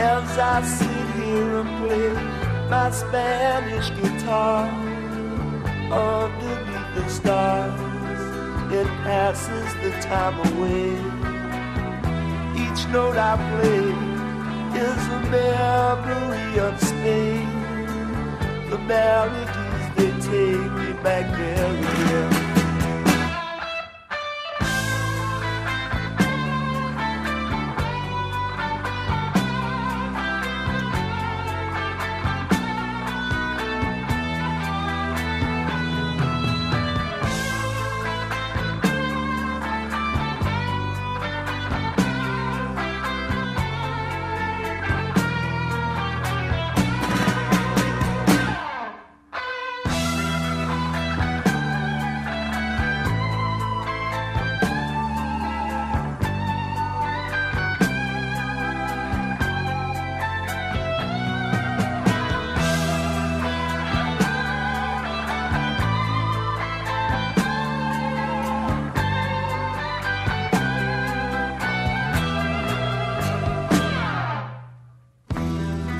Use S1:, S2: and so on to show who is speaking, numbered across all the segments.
S1: I sit here and play my Spanish guitar underneath the stars, it passes the time away. Each note I play is a memory of Spain. The melodies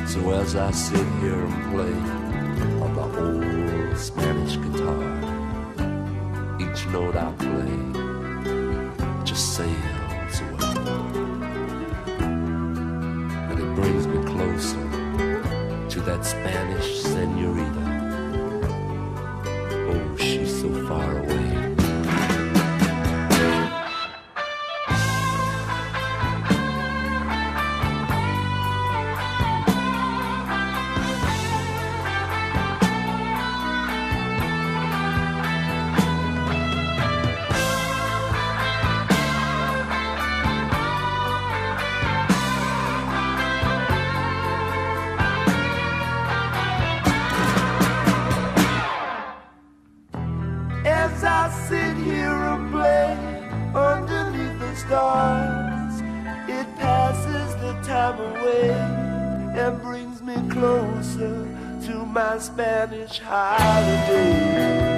S1: So as I sit here and play on the old Spanish guitar, each note I play just sails away. And it brings me closer to that Spanish senorita. I sit here and play underneath the stars, it passes the time away and brings me closer to my Spanish holiday.